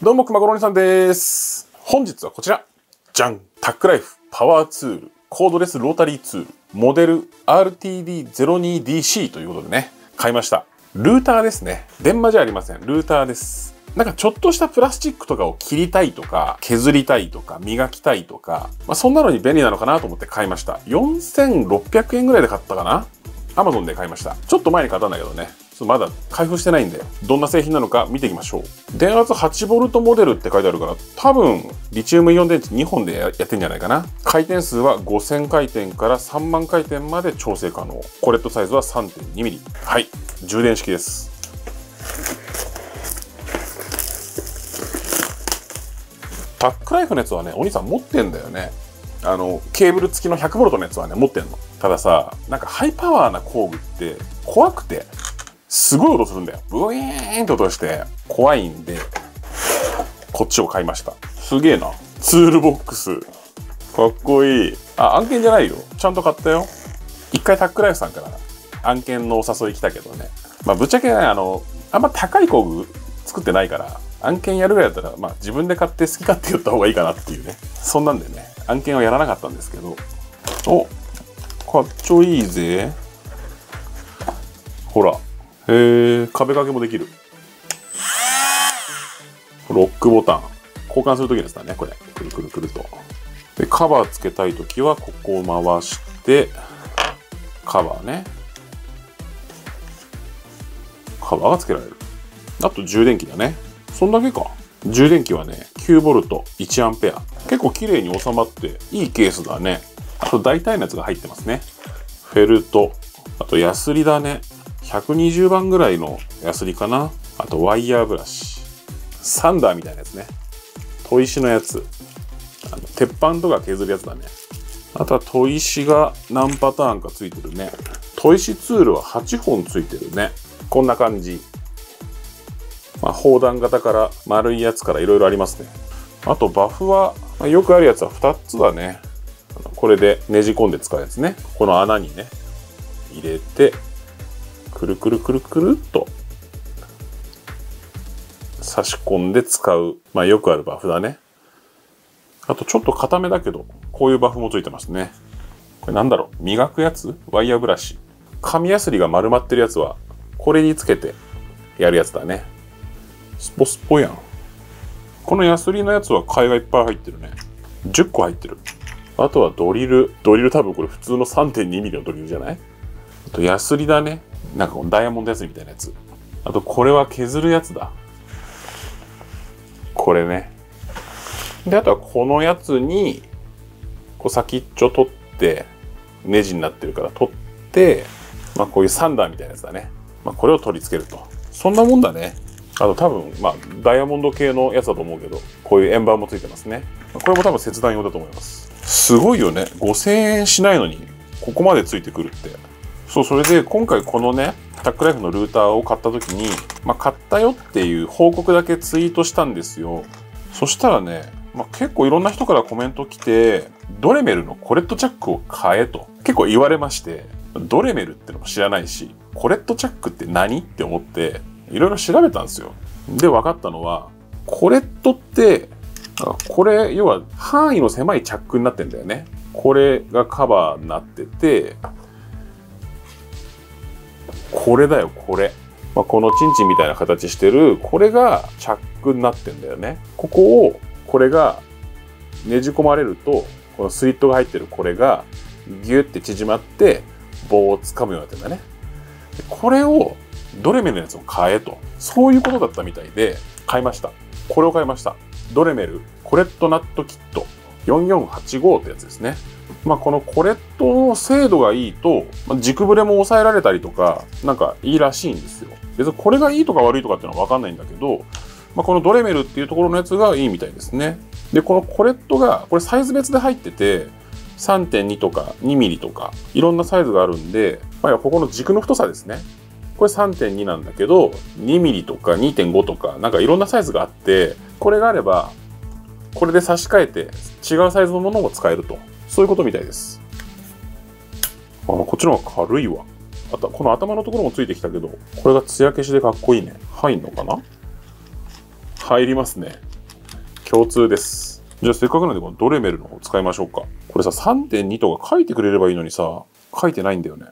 どうも、熊五郎兄さんです。本日はこちら。じゃんタックライフパワーツールコードレスロータリーツールモデル RTD02DC ということでね、買いました。ルーターですね。電話じゃありません。ルーターです。なんかちょっとしたプラスチックとかを切りたいとか、削りたいとか、磨きたいとか、まあ、そんなのに便利なのかなと思って買いました。4600円ぐらいで買ったかな Amazon で買いました。ちょっと前に買ったんだけどね。まだ開封してないんで、どんな製品なのか見ていきましょう。電圧 8V モデルって書いてあるから、多分、リチウムイオン電池2本でやってんじゃないかな。回転数は5000回転から3万回転まで調整可能。コレットサイズは 3.2mm。はい。充電式です。タックライフのやつはね、お兄さん持ってんだよね。あの、ケーブル付きの 100V のやつはね、持ってんの。たださ、なんかハイパワーな工具って怖くて、すごい音するんだよ。ブイーンって音して、怖いんで、こっちを買いました。すげえな。ツールボックス。かっこいい。あ、案件じゃないよ。ちゃんと買ったよ。一回タックライフさんから案件のお誘い来たけどね。まあ、ぶっちゃけね、あの、あんま高い工具作ってないから、案件やるぐらいだったら、まあ自分で買って好き勝手言った方がいいかなっていうね。そんなんでね、案件はやらなかったんですけど。おかっちょいいぜ。ほら。へえ、壁掛けもできる。ロックボタン。交換するときですね、これ。くるくるくると。で、カバーつけたいときは、ここを回して、カバーね。カバーがつけられる。あと充電器だね。そんだけか。充電器はね、9V、1A。結構綺麗に収まって、いいケースだね。あと大体のやつが入ってますね。フェルト。あとヤスリだね。120番ぐらいのヤスリかな。あとワイヤーブラシ。サンダーみたいなやつね。砥石のやつ。あの鉄板とか削るやつだね。あとは砥石が何パターンかついてるね。砥石ツールは8本ついてるね。こんな感じ。まあ、砲弾型から丸いやつからいろいろありますね。あとバフは、まあ、よくあるやつは2つだね。これでねじ込んで使うやつね。この穴にね、入れて、くるくるくるくるっと差し込んで使う。まあよくあるバフだね。あとちょっと固めだけど、こういうバフもついてますね。これなんだろう？磨くやつ？ワイヤーブラシ。紙やすりが丸まってるやつは、これにつけてやるやつだね。スポスポやん。このヤスリのやつは貝がいっぱい入ってるね。10個入ってる。あとはドリル。ドリル多分これ普通の 3.2mm のドリルじゃない？あとヤスリだね。なんかこのダイヤモンドヤスリみたいなやつ。あとこれは削るやつだ。これね。で、あとはこのやつに、こう先っちょ取って、ネジになってるから取って、まあこういうサンダーみたいなやつだね。まあこれを取り付けると。そんなもんだね。あと多分、まあダイヤモンド系のやつだと思うけど、こういう円盤もついてますね。これも多分切断用だと思います。すごいよね。5000円しないのに、ここまでついてくるって。そう、それで今回このね、タックライフのルーターを買った時に、まあ買ったよっていう報告だけツイートしたんですよ。そしたらね、まあ、結構いろんな人からコメント来て、ドレメルのコレットチャックを買えと結構言われまして、ドレメルってのも知らないし、コレットチャックって何って思って、いろいろ調べたんですよ。で、分かったのは、コレットって、これ、要は範囲の狭いチャックになってんだよね。これがカバーになってて、これだよ、これ。まあ、このチンチンみたいな形してる、これがチャックになってんだよね。ここを、これがねじ込まれると、このスリットが入ってるこれがギュッて縮まって棒を掴むようになってんだね。これをドレメルのやつを買えと。そういうことだったみたいで買いました。これを買いました。ドレメルコレットナットキット4485ってやつですね。まあこのコレットの精度がいいと、まあ、軸ブレも抑えられたりとか、なんかいいらしいんですよ。別にこれがいいとか悪いとかっていうのはわかんないんだけど、まあ、このドレメルっていうところのやつがいいみたいですね。で、このコレットが、これサイズ別で入ってて、3.2とか2ミリとか、いろんなサイズがあるんで、まあ、ここの軸の太さですね。これ3.2なんだけど、2ミリとか2.5とか、なんかいろんなサイズがあって、これがあれば、これで差し替えて違うサイズのものも使えると。そういうことみたいです。あ、こっちの方が軽いわ。あと、この頭のところもついてきたけど、これが艶消しでかっこいいね。入んのかな？入りますね。共通です。じゃあせっかくなんでこのドレメルの方使いましょうか。これさ、3.2とか書いてくれればいいのにさ、書いてないんだよね。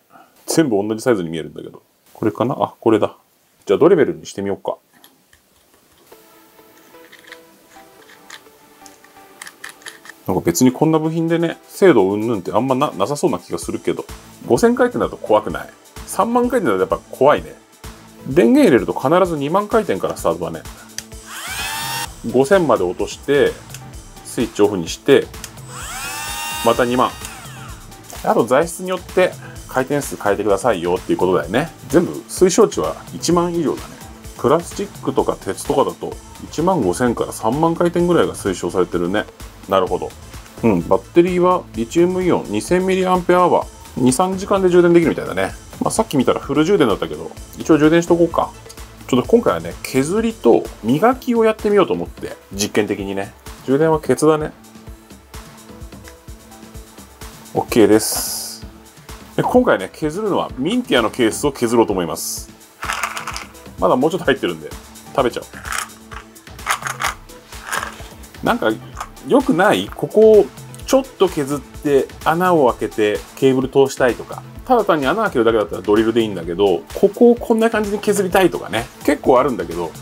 全部同じサイズに見えるんだけど。これかな？あ、これだ。じゃあドレメルにしてみようか。なんか別にこんな部品でね、精度うんぬんってあんまななさそうな気がするけど、5000回転だと怖くない？3万回転だとやっぱ怖いね。電源入れると必ず2万回転からスタートだね。5000まで落として、スイッチオフにして、また2万。あと材質によって回転数変えてくださいよっていうことだよね。全部推奨値は1万以上だね。プラスチックとか鉄とかだと1万5000から3万回転ぐらいが推奨されてるね。なるほど。うん、バッテリーはリチウムイオン 2000mAh。2、3時間で充電できるみたいだね。まあ、さっき見たらフル充電だったけど、一応充電しとこうか。ちょっと今回はね、削りと磨きをやってみようと思って、実験的にね。充電はケツだね。OK です。で今回ね、削るのはミンティアのケースを削ろうと思います。まだもうちょっと入ってるんで、食べちゃう。なんか、良くない？ここをちょっと削って穴を開けてケーブル通したいとか。ただ単に穴開けるだけだったらドリルでいいんだけど、ここをこんな感じに削りたいとかね。結構あるんだけど、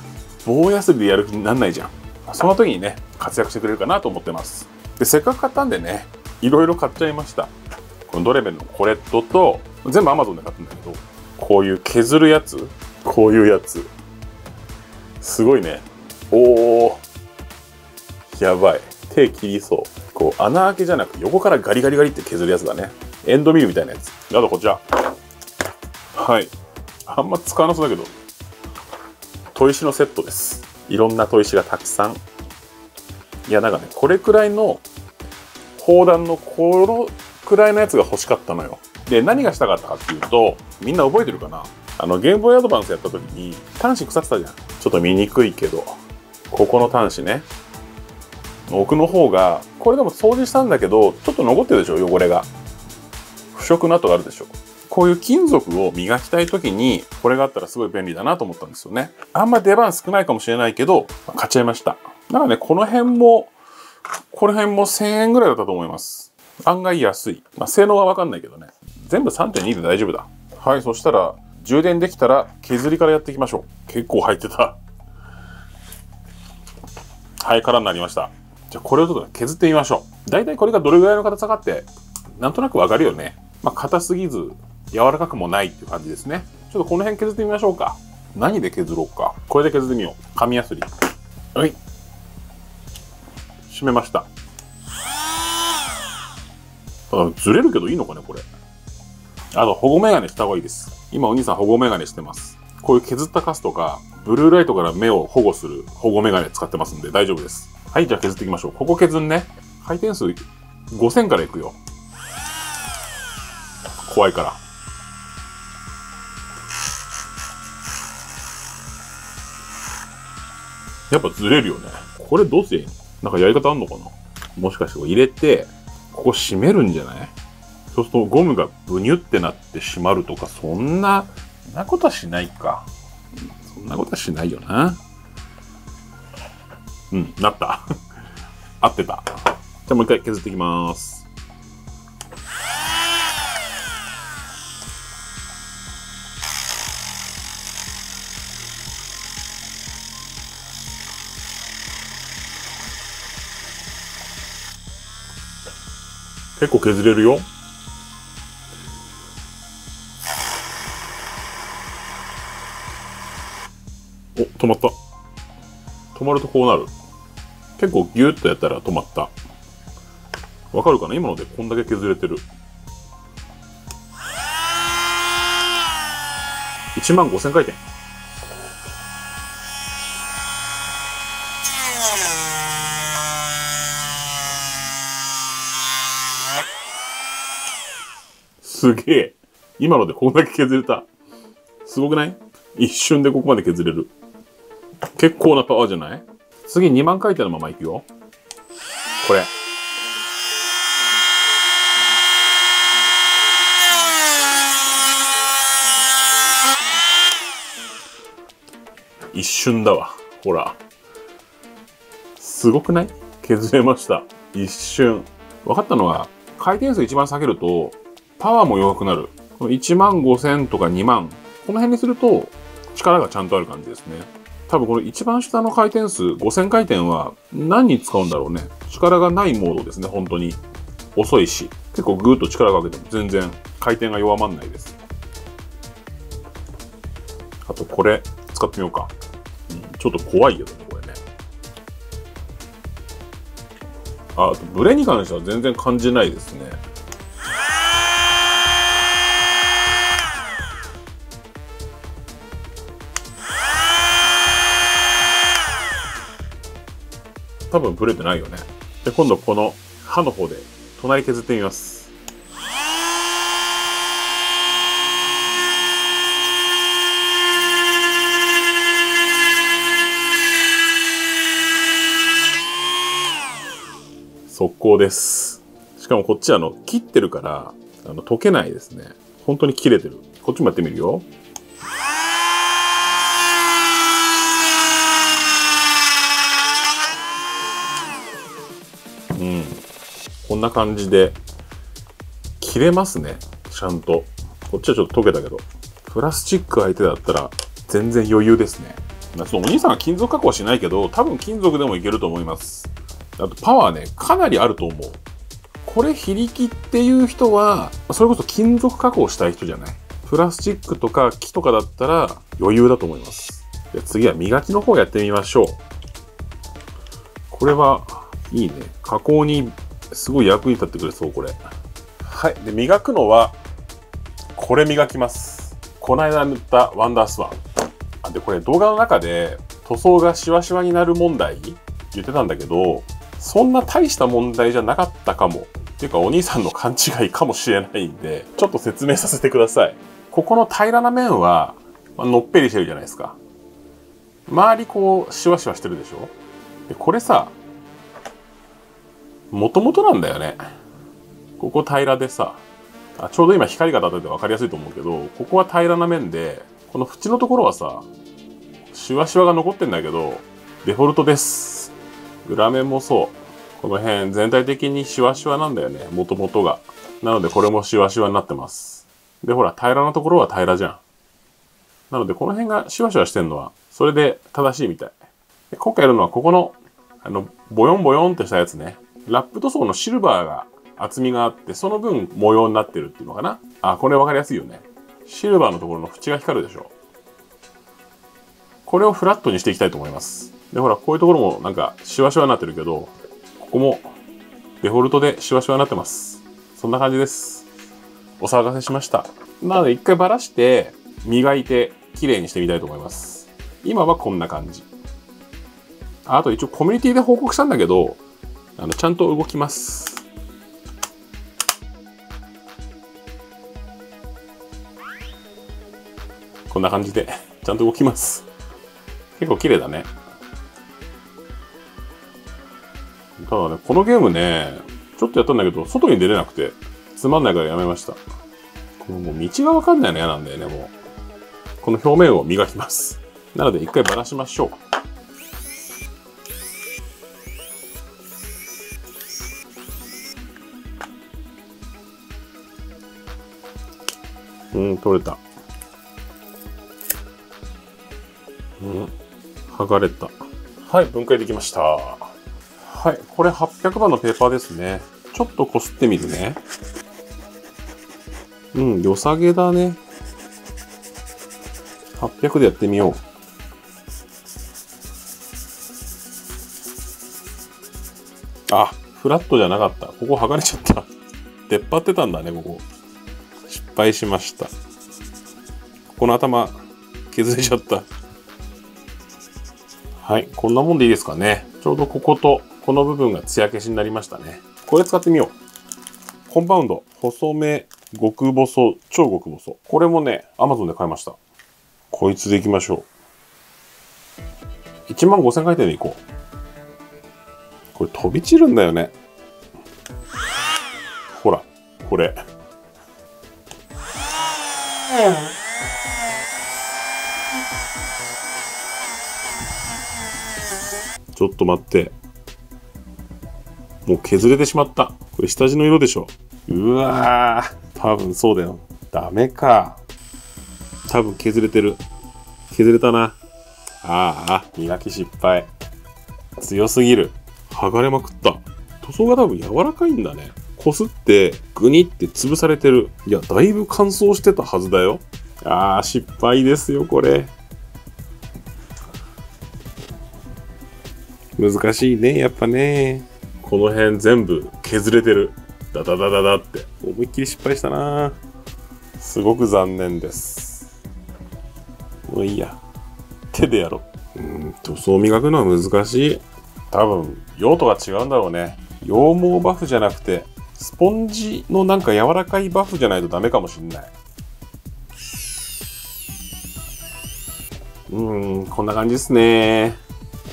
棒ヤスリでやる気になんないじゃん。その時にね、活躍してくれるかなと思ってます。で、せっかく買ったんでね、いろいろ買っちゃいました。このドレベルのコレットと、全部 Amazon で買ったんだけど、こういう削るやつ、こういうやつ。すごいね。おー。やばい。手切りそう。こう、穴開けじゃなく横からガリガリガリって削るやつだね。エンドミルみたいなやつ。あとこちら。はい。あんま使わなそうだけど、砥石のセットです。いろんな砥石がたくさん。いや、なんかね、これくらいの砲弾のこのくらいのやつが欲しかったのよ。で、何がしたかったかっていうと、みんな覚えてるかな？あの、ゲームボーイアドバンスやった時に、端子腐ってたじゃん。ちょっと見にくいけど、ここの端子ね。奥の方が、これでも掃除したんだけど、ちょっと残ってるでしょ、汚れが。腐食の跡があるでしょ。こういう金属を磨きたい時に、これがあったらすごい便利だなと思ったんですよね。あんま出番少ないかもしれないけど、買っちゃいました。だからね、この辺も、この辺も1000円ぐらいだったと思います。案外安い。まあ、性能はわかんないけどね。全部3.2で大丈夫だ。はい、そしたら、充電できたら削りからやっていきましょう。結構入ってた。はい、空になりました。じゃあこれをちょっと削ってみましょう。だいたいこれがどれぐらいの硬さかって、なんとなくわかるよね。まあ、硬すぎず、柔らかくもないっていう感じですね。ちょっとこの辺削ってみましょうか。何で削ろうか。これで削ってみよう。紙やすり。はい。閉めました。あずれるけどいいのかね、これ。あと、保護メガネした方がいいです。今、お兄さん保護メガネしてます。こういう削ったカスとか、ブルーライトから目を保護する保護メガネ使ってますんで大丈夫です。はい、じゃあ削っていきましょう。ここ削んね。回転数5000からいくよ。怖いから。やっぱずれるよね。これどうすりゃいいのなんかやり方あんのかな？もしかしてこ入れて、ここ閉めるんじゃない？そうするとゴムがブニュってなって閉まるとか、そんな、そんなことはしないか。そんなことはしないよな。うん、なった。合ってた。じゃあもう一回削っていきます。結構削れるよ。お、止まった。止まるとこうなる。結構ギュッとやったら止まった。わかるかな？今のでこんだけ削れてる。1万5000回転。すげえ。今のでこんだけ削れた。すごくない？一瞬でここまで削れる。結構なパワーじゃない？次2万回転のままいくよ。これ。一瞬だわ。ほら。すごくない？削れました。一瞬。分かったのは、回転数一番下げると、パワーも弱くなる。この1万5000とか2万、この辺にすると、力がちゃんとある感じですね。多分この一番下の回転数、5000回転は何に使うんだろうね。力がないモードですね、本当に。遅いし。結構グーッと力かけても全然回転が弱まんないです。あとこれ使ってみようか。うん、ちょっと怖いけどね、これね。あ、あとブレに関しては全然感じないですね。多分ブレてないよね。で、今度この刃の方で隣削ってみます。速攻です。しかもこっちあの、切ってるから、あの、溶けないですね。本当に切れてる。こっちもやってみるよ。こんな感じで、切れますね。ちゃんと。こっちはちょっと溶けたけど。プラスチック相手だったら、全然余裕ですね。まあちょっとお兄さんは金属加工はしないけど、多分金属でもいけると思います。あとパワーね、かなりあると思う。これ非力っていう人は、それこそ金属加工したい人じゃない。プラスチックとか木とかだったら余裕だと思います。じゃ次は磨きの方やってみましょう。これはいいね。加工にすごい役に立ってくれそう、これ。はい。で、磨くのは、これ磨きます。この間塗ったワンダースワン。で、これ動画の中で塗装がシワシワになる問題言ってたんだけど、そんな大した問題じゃなかったかも。っていうかお兄さんの勘違いかもしれないんで、ちょっと説明させてください。ここの平らな面は、まのっぺりしてるじゃないですか。周りこう、シワシワしてるでしょ？で、これさ、もともとなんだよね。ここ平らでさ、あちょうど今光が当たってて分かりやすいと思うけど、ここは平らな面で、この縁のところはさ、シワシワが残ってんだけど、デフォルトです。裏面もそう。この辺全体的にシワシワなんだよね、もともとが。なのでこれもシワシワになってます。で、ほら、平らなところは平らじゃん。なのでこの辺がシワシワしてんのは、それで正しいみたい。今回やるのはここの、あの、ボヨンボヨンってしたやつね。ラップ塗装のシルバーが厚みがあって、その分模様になってるっていうのかな？あ、これ分かりやすいよね。シルバーのところの縁が光るでしょ。これをフラットにしていきたいと思います。で、ほら、こういうところもなんかシワシワになってるけど、ここもデフォルトでシワシワになってます。そんな感じです。お騒がせしました。なので一回ばらして、磨いて綺麗にしてみたいと思います。今はこんな感じ。ああと一応コミュニティで報告したんだけど、あの、ちゃんと動きます。こんな感じで、ちゃんと動きます。結構綺麗だね。ただね、このゲームね、ちょっとやったんだけど、外に出れなくて、つまんないからやめました。このもう道がわかんないの嫌なんだよね、もう。この表面を磨きます。なので一回ばらしましょう。取れた。うん、剥がれた。はい、分解できました。はい、これ800番のペーパーですね。ちょっとこすってみるね。うん、良さげだね。800でやってみよう。あ、フラットじゃなかった。ここ剥がれちゃった。出っ張ってたんだね、ここ。失敗しました。この頭、削れちゃった。はい、こんなもんでいいですかね。ちょうどここと、この部分が艶消しになりましたね。これ使ってみよう。コンパウンド、細め、極細、超極細。これもね、Amazon で買いました。こいつでいきましょう。1万5000回転でいこう。これ飛び散るんだよね。ほら、これ。ょっと待って。もう削れてしまった。これ下地の色でしょ。うわー。多分そうだよ。ダメか。多分削れてる。削れたな。ああ、磨き失敗。強すぎる。剥がれまくった。塗装が多分柔らかいんだね。こすって、グニって潰されてる。いや、だいぶ乾燥してたはずだよ。ああ、失敗ですよ、これ。難しいね、やっぱね。この辺全部削れてる。ダダダダダって。思いっきり失敗したなすごく残念です。もういいや。手でやろう。うーん、塗装磨くのは難しい。多分、用途が違うんだろうね。羊毛バフじゃなくて、スポンジのなんか柔らかいバフじゃないとダメかもしんない。うーん、こんな感じですね。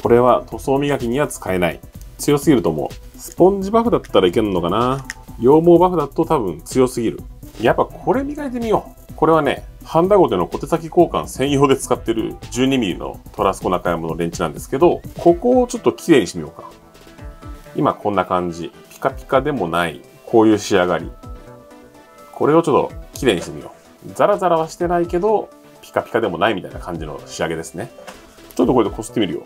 これは塗装磨きには使えない。強すぎると思う。スポンジバフだったらいけるのかな羊毛バフだと多分強すぎる。やっぱこれ磨いてみよう。これはね、ハンダゴテの小手先交換専用で使ってる 12mm のトラスコ中山のレンチなんですけど、ここをちょっと綺麗にしてみようか。今こんな感じ。ピカピカでもない、こういう仕上がり。これをちょっと綺麗にしてみよう。ザラザラはしてないけど、ピカピカでもないみたいな感じの仕上げですね。ちょっとこれでこすってみるよ。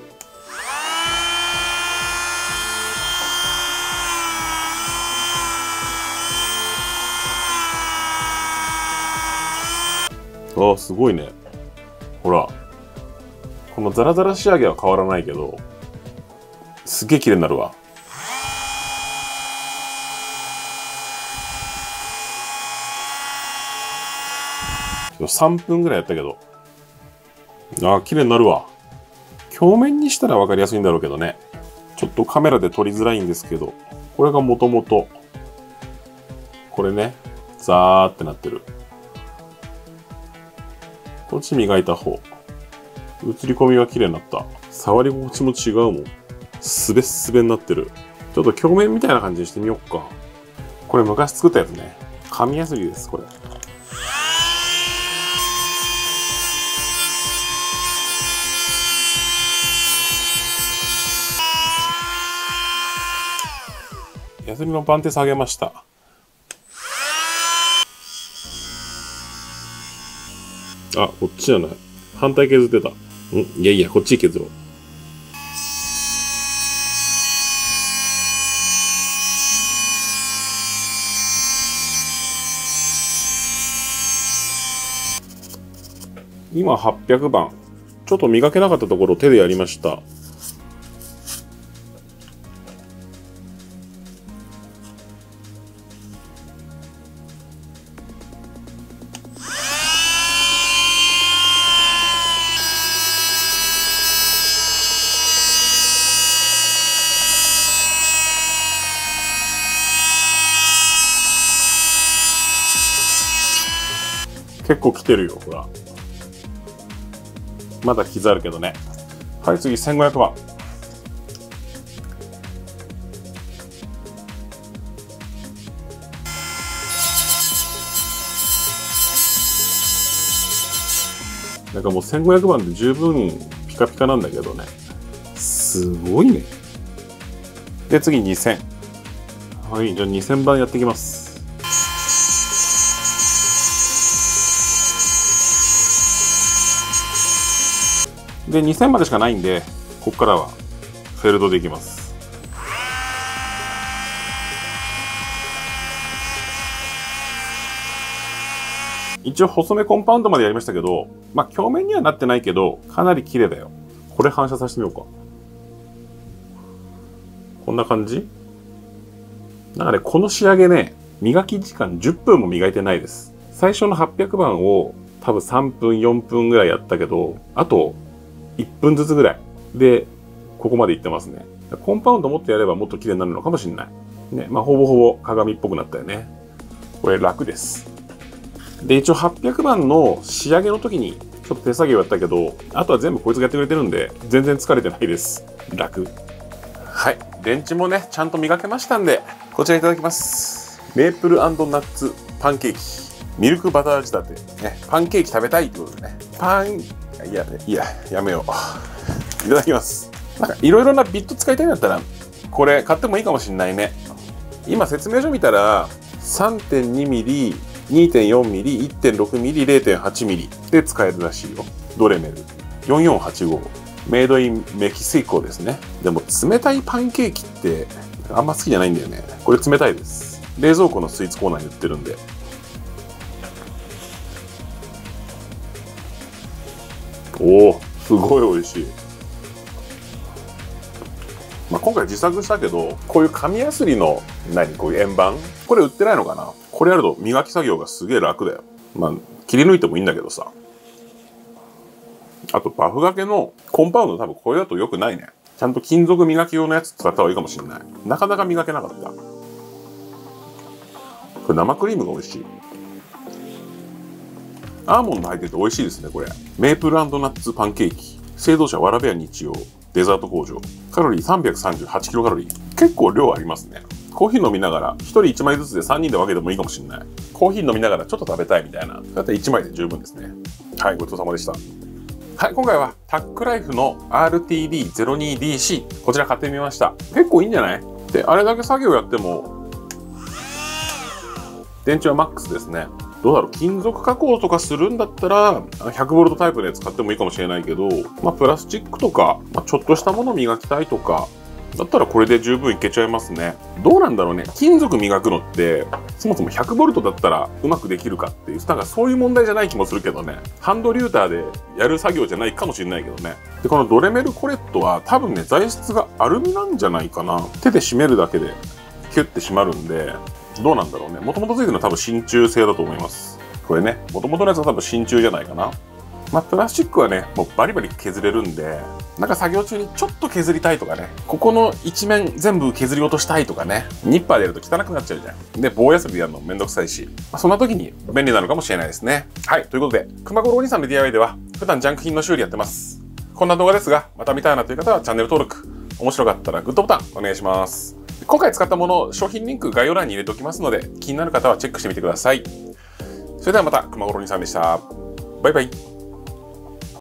ああ、すごいね。ほら。このザラザラ仕上げは変わらないけど、すげえ綺麗になるわ。3分ぐらいやったけど。ああ、綺麗になるわ。鏡面にしたら分かりやすいんだろうけどね。ちょっとカメラで撮りづらいんですけど、これがもともと、これね、ザーってなってる。こっち磨いた方。映り込みは綺麗になった。触り心地も違うもん。すべすべになってる。ちょっと鏡面みたいな感じにしてみよっか。これ昔作ったやつね。紙やすりです、これ。ヤスリの番手下げました。あ、こっちじゃない。反対削ってた。ん？いやいや、こっち削ろう。今800番。ちょっと磨けなかったところ手でやりました。結構来てるよ、ほら。まだ傷あるけどね。はい、次1500番。なんかもう1500番で十分ピカピカなんだけどね。すごいね。で、次2000。はい、じゃあ2000番やっていきます。で、2000までしかないんで、ここからはフェルトでいきます。一応細めコンパウンドまでやりましたけど、まあ鏡面にはなってないけど、かなり綺麗だよ。これ反射させてみようか。こんな感じ？なんかね、この仕上げね、磨き時間10分も磨いてないです。最初の800番を多分3分、4分ぐらいやったけど、あと1分ずつぐらいで、ここまでいってますね。コンパウンドもっとやればもっと綺麗になるのかもしれない。ね、まあほぼほぼ鏡っぽくなったよね。これ楽です。で、一応800番の仕上げの時にちょっと手作業やったけど、あとは全部こいつがやってくれてるんで、全然疲れてないです。楽。はい。電池もね、ちゃんと磨けましたんで、こちらいただきます。メープルナッツパンケーキ。ミルクバター仕立て。ね、パンケーキ食べたいってことでね。パン、いや、いや、やめよう。いただきます。なんか、いろいろなビット使いたいんだったら、これ買ってもいいかもしんないね今説明書見たら 3.2mm 2.4mm、1.6mm、0.8mm で使えるらしいよ。ドレメル。4485。メイドインメキシコですね。でも冷たいパンケーキってあんま好きじゃないんだよね。これ冷たいです。冷蔵庫のスイーツコーナーに売ってるんで。おお、すごい美味しい。まあ、今回自作したけど、こういう紙やすりの、何、こういう円盤？これ売ってないのかな？これやると磨き作業がすげえ楽だよ。まあ、切り抜いてもいいんだけどさ。あと、バフ掛けのコンパウンド多分これだと良くないね。ちゃんと金属磨き用のやつ使った方がいいかもしれない。なかなか磨けなかった。これ生クリームが美味しい。アーモンド入ってて美味しいですね、これ。メープルナッツパンケーキ。製造者わらべや日曜。デザート工場。カロリー338キロカロリー。結構量ありますね。コーヒー飲みながら、1人1枚ずつで3人で分けてもいいかもしれない。コーヒー飲みながらちょっと食べたいみたいな。だったら1枚で十分ですね。はい、ごちそうさまでした。はい、今回はタックライフの RTD02DC。こちら買ってみました。結構いいんじゃない？で、あれだけ作業やっても、電池はマックスですね。どうだろう。金属加工とかするんだったら 100V タイプのやつ買ってもいいかもしれないけど、まあ、プラスチックとか、まあ、ちょっとしたものを磨きたいとかだったらこれで十分いけちゃいますね。どうなんだろうね。金属磨くのってそもそも 100V だったらうまくできるかっていうなんかそういう問題じゃない気もするけどね。ハンドリューターでやる作業じゃないかもしれないけどね。でこのドレメルコレットは多分ね材質がアルミなんじゃないかな。手で締めるだけでキュッて締まるんでどうなんだろうね。もともとついてるのは多分真鍮製だと思います。これね、もともとのやつは多分真鍮じゃないかな。まあ、プラスチックはね、もうバリバリ削れるんで、なんか作業中にちょっと削りたいとかね、ここの一面全部削り落としたいとかね、ニッパーでやると汚くなっちゃうじゃん。で、棒やすりでやるのめんどくさいし、まあ、そんな時に便利なのかもしれないですね。はい、ということで、熊五郎兄さんの DIY では、普段ジャンク品の修理やってます。こんな動画ですが、また見たいなという方はチャンネル登録、面白かったらグッドボタンお願いします。今回使ったもの、商品リンク概要欄に入れておきますので、気になる方はチェックしてみてください。それではまた、熊五郎兄さんでした。バイバイ。